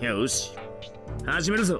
よし。始めるぞ。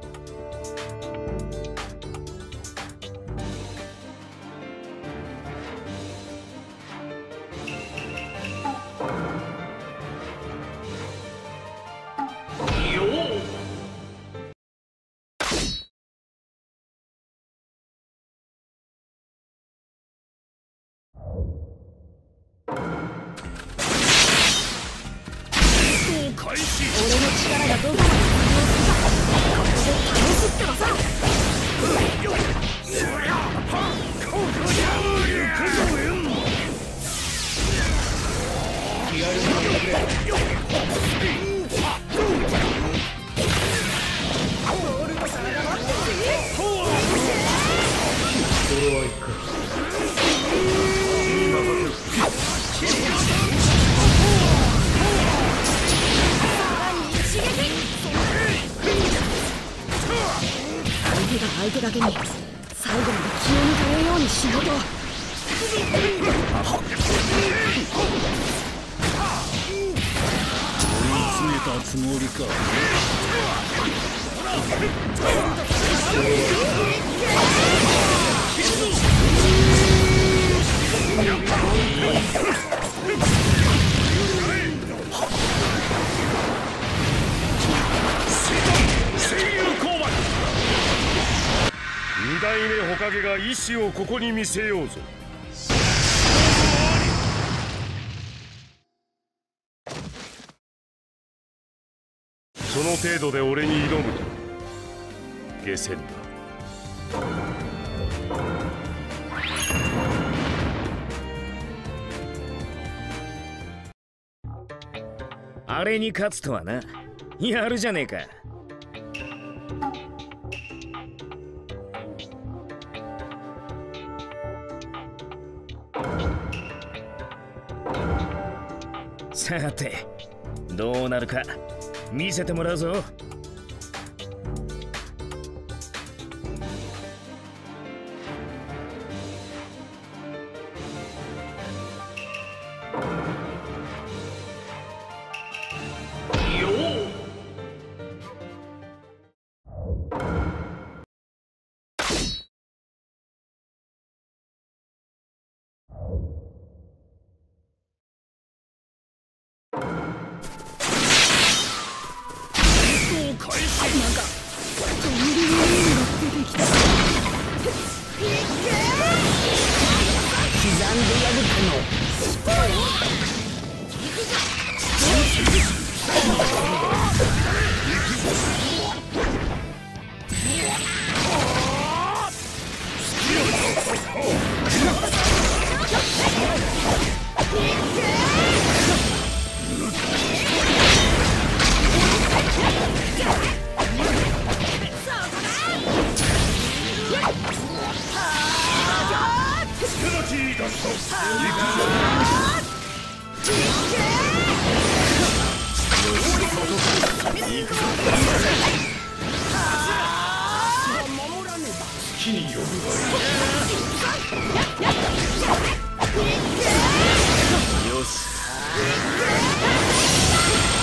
代目火影が意志をここに見せようぞ。その程度で俺に挑むと下船だ。あれに勝つとはな。やるじゃねえか。さて。どうなるか見せてもらうぞ。よし。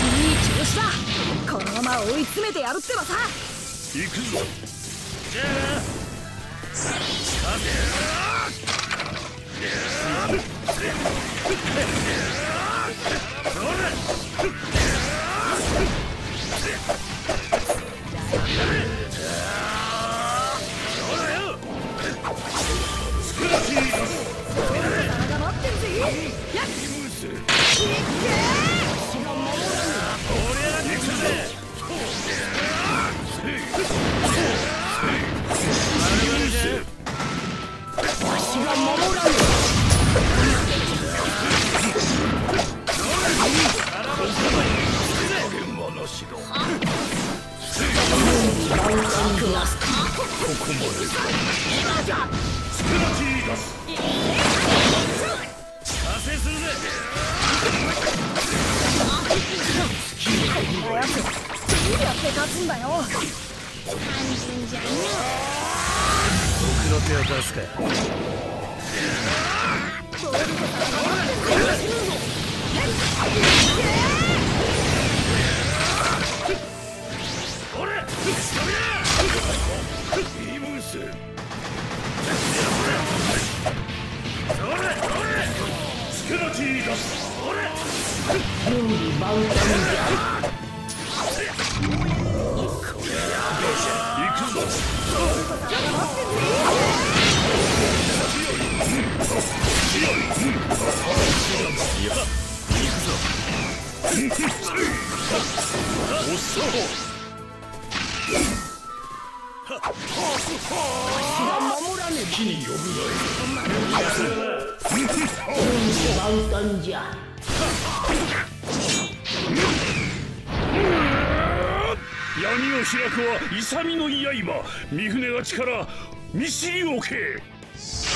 いい調子だ。このまま追い詰めてやるってばさ。行くぞ。じゃあ。な皿くは勇の刃三船が力見知りおけ勝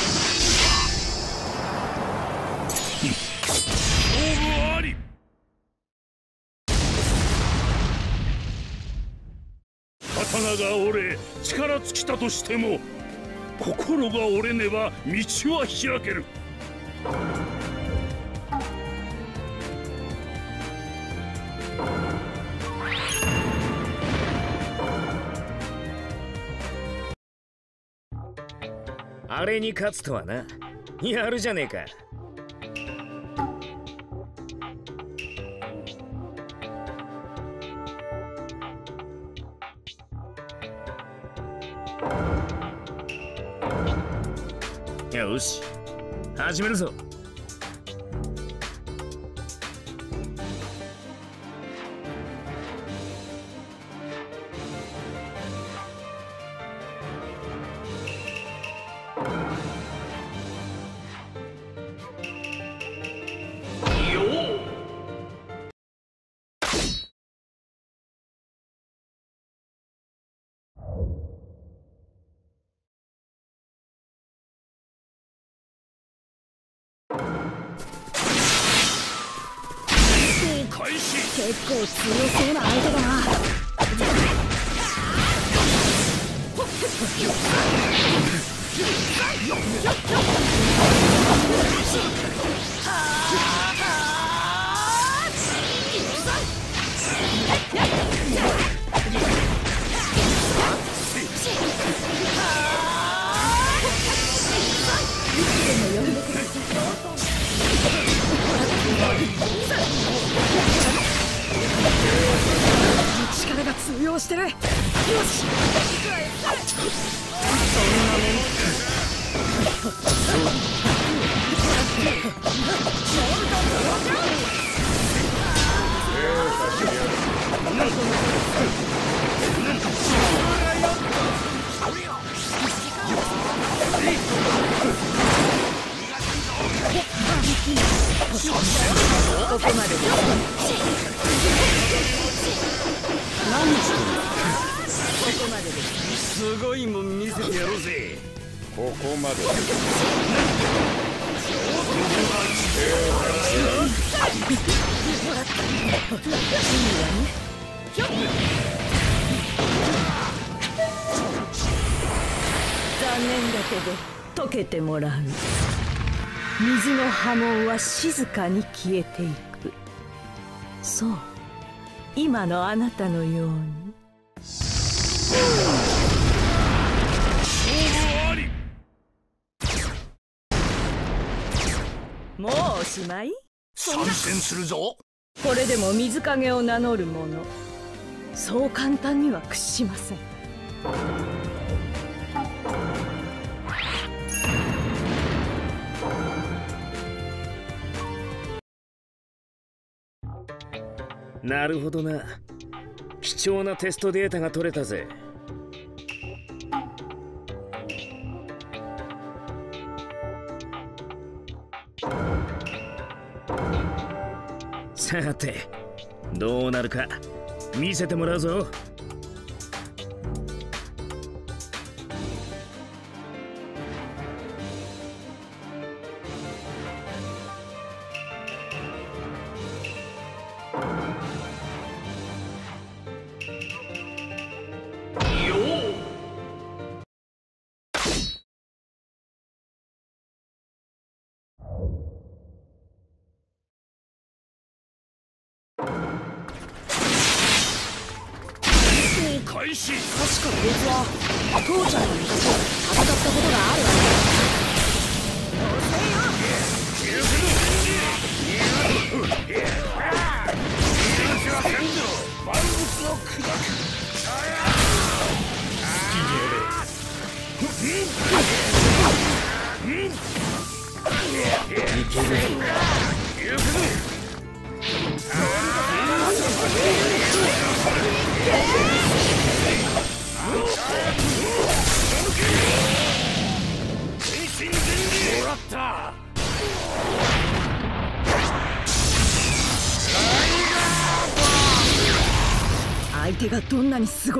負あり。刀が折れ力尽きたとしても心が折れねば道は開ける。あれに勝つとはな。やるじゃねえか。よし。始めるぞ。開始結構強そうな相手だなど溶けてもらう。水の波紋は静かに消えていく。そう。今のあなたのように。勝負あり。もうおしまい？参戦するぞ。これでも水影を名乗る者。そう簡単には屈しませんなるほどな。貴重なテストデータが取れたぜ。さてどうなるか見せてもらうぞ。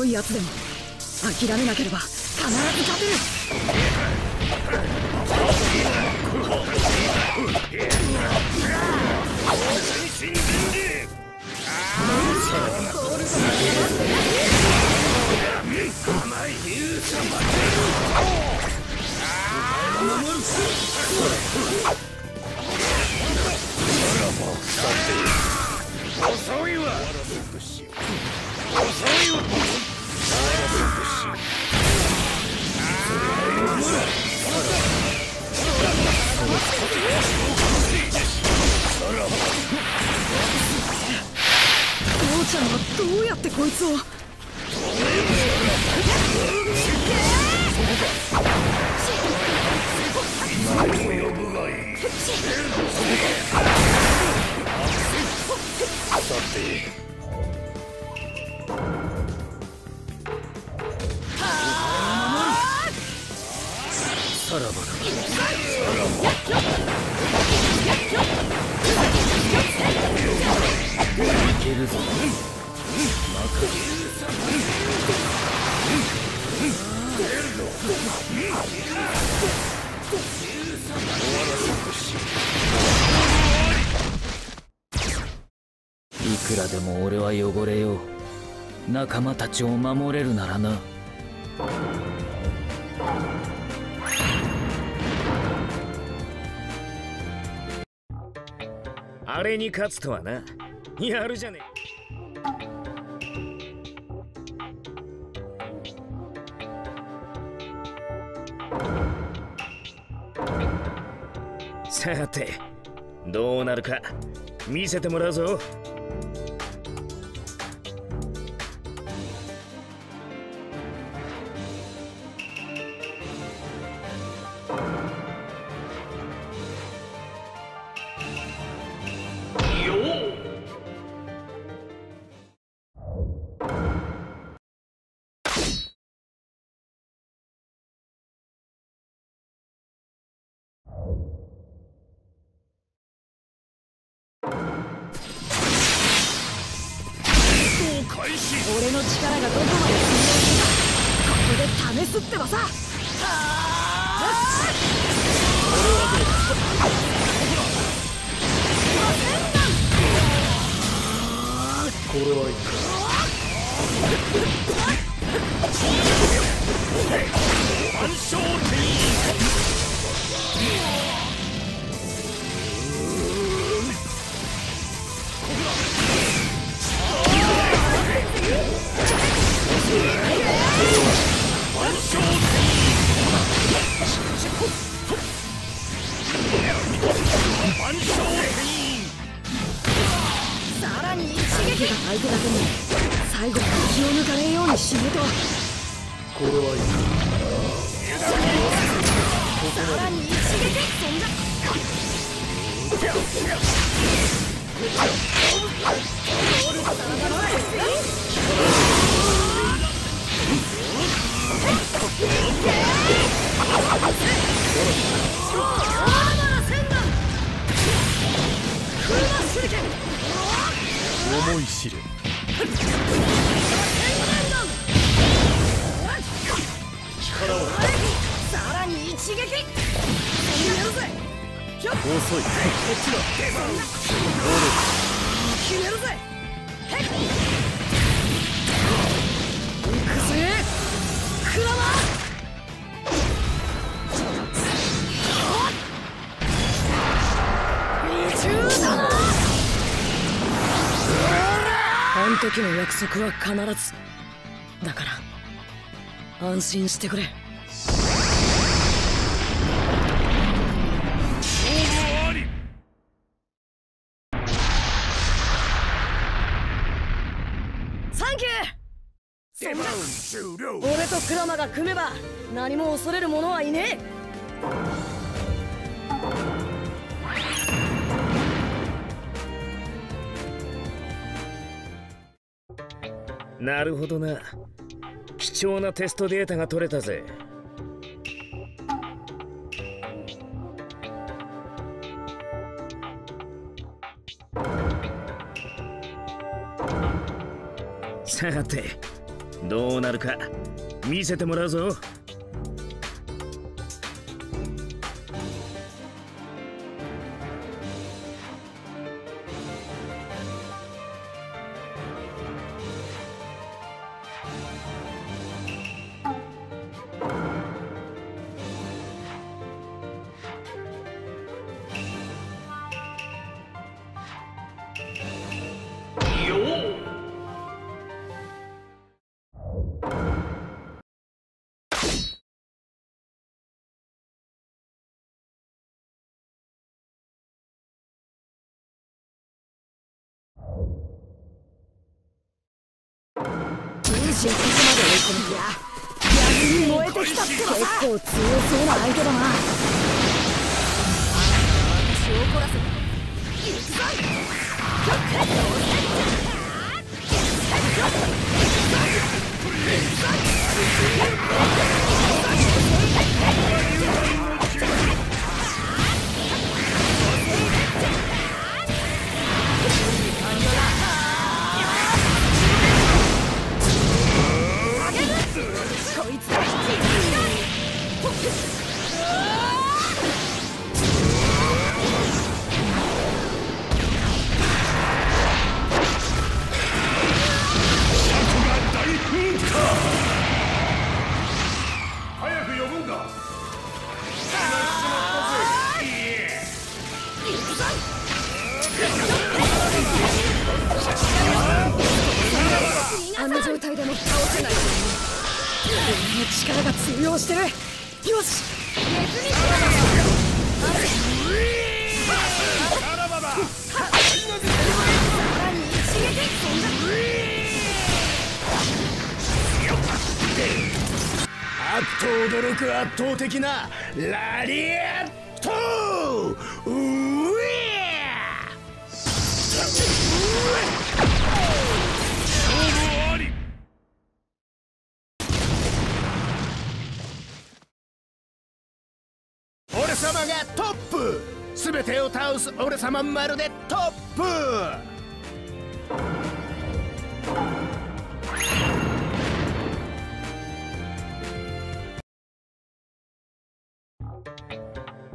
こいやつでも諦めなければ必ず勝てる。も俺は汚れよう。仲間たちを守れるならな。あれに勝つとはな。やるじゃねえ。さてどうなるか見せてもらうぞ。さらに一撃そんなやるぜひょっ遅い決めるぜ時の約束は必ず。だから安心してくれ。俺とクラマが組めば何も恐れる者はいねなるほどな。貴重なテストデータが取れたぜ。さてどうなるか見せてもらうぞ。身ここまで追い込むいや逆に燃えてきたってば結構強そうな相手だな。私を怒らせた行くぞこ圧倒的なラリアット！う勝負あり俺様がトップ！全てを倒す俺様まるでトップ！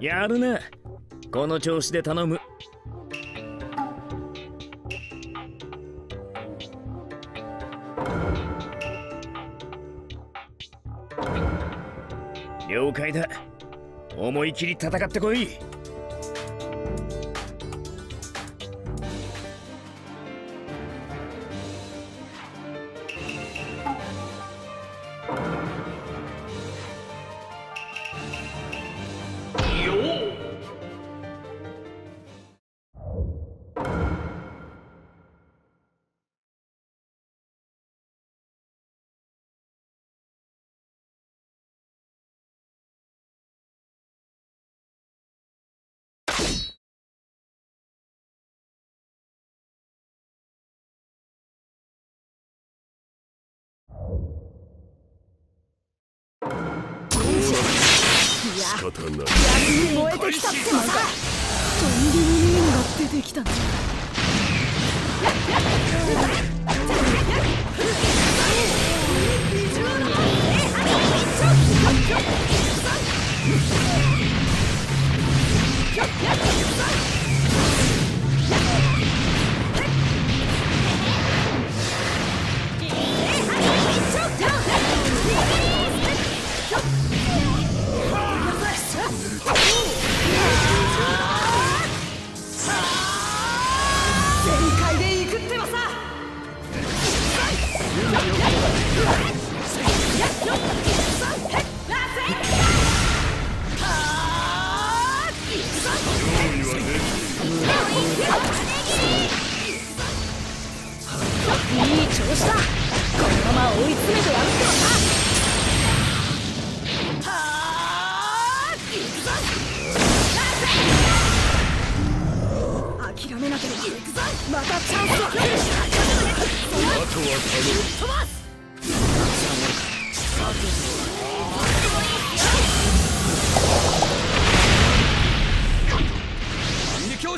やるな。この調子で頼む。了解だ。思い切り戦ってこい。仕方ない燃えてきたってまさ。とんでもねえのが出てきたな全開で行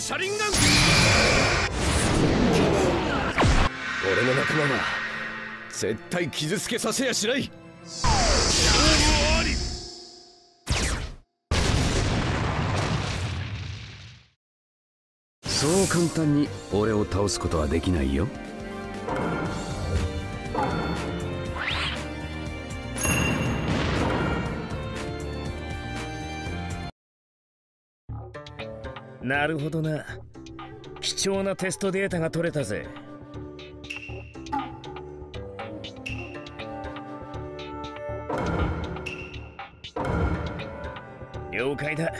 二強車輪ガン俺の仲間は絶対傷つけさせやしない。そう簡単に俺を倒すことはできないよ。なるほどな。貴重なテストデータが取れたぜ。了解だ。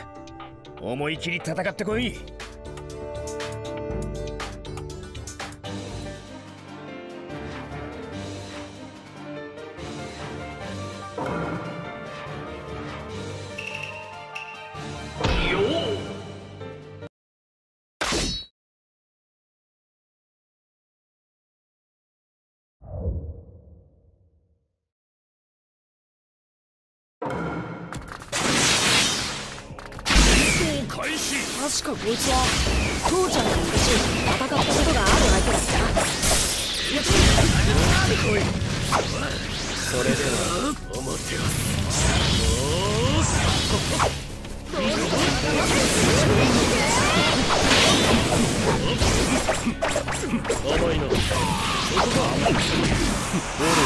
思い切り戦ってこい。ど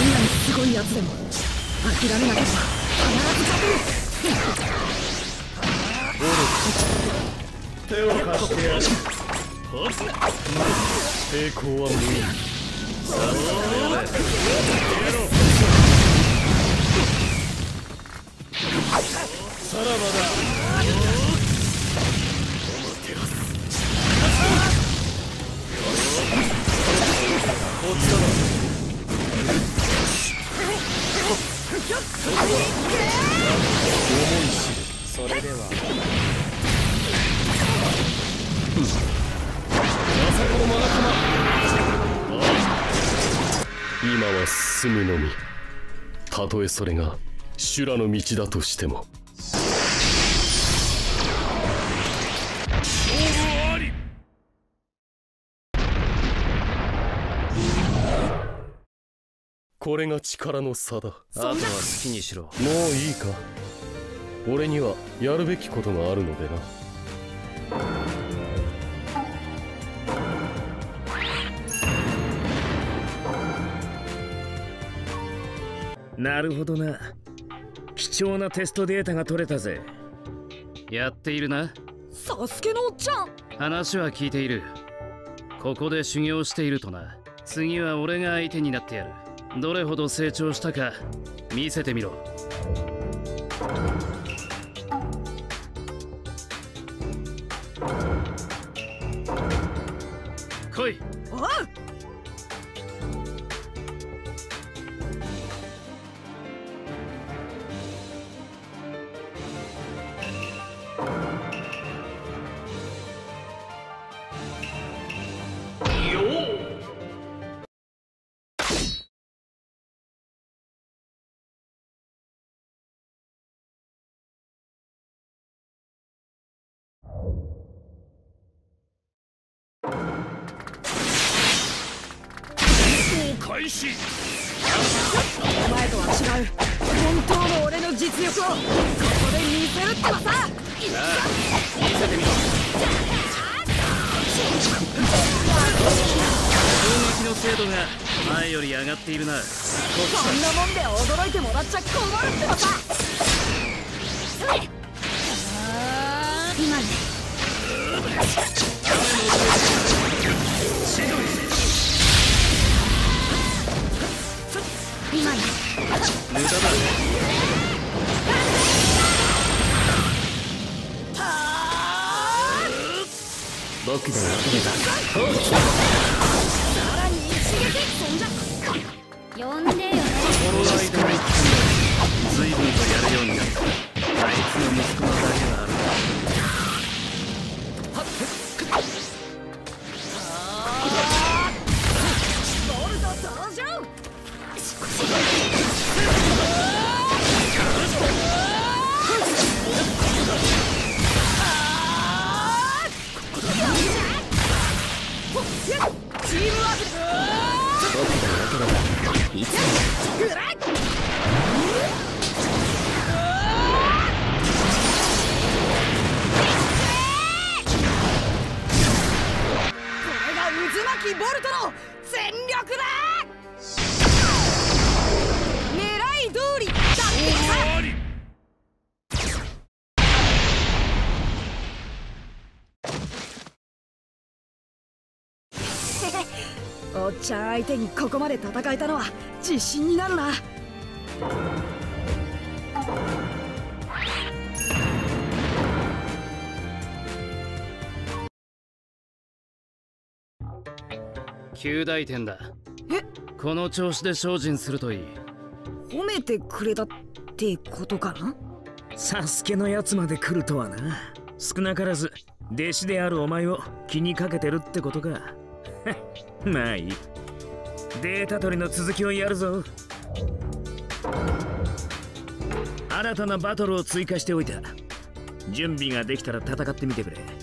んなにすごいやつでも諦めなければ必ず勝てる手を貸してやる抵抗は進むのみ。たとえそれが修羅の道だとしても。勝負あり。これが力の差だ。あとは好きにしろ。もういいか。俺にはやるべきことがあるのでななるほどな。貴重なテストデータが取れたぜ。やっているな。サスケのおっちゃん。話は聞いている。ここで修行しているとな。次は俺が相手になってやる。どれほど成長したか見せてみろ見せてみろ。撃の精度が前より上がっているな。そんなもんで驚いてもらっちゃ困るってのさ。今ね。今ね。無駄だ僕でよければさらに一撃そんじゃちゃん相手にここまで戦えたのは自信になるな。9大点だ。え？この調子で精進するといい。褒めてくれたってことかな？サスケのやつまで来るとはな。少なからず弟子であるお前を気にかけてるってことか。まあいいデータ取りの続きをやるぞ。新たなバトルを追加しておいた。準備ができたら戦ってみてくれ。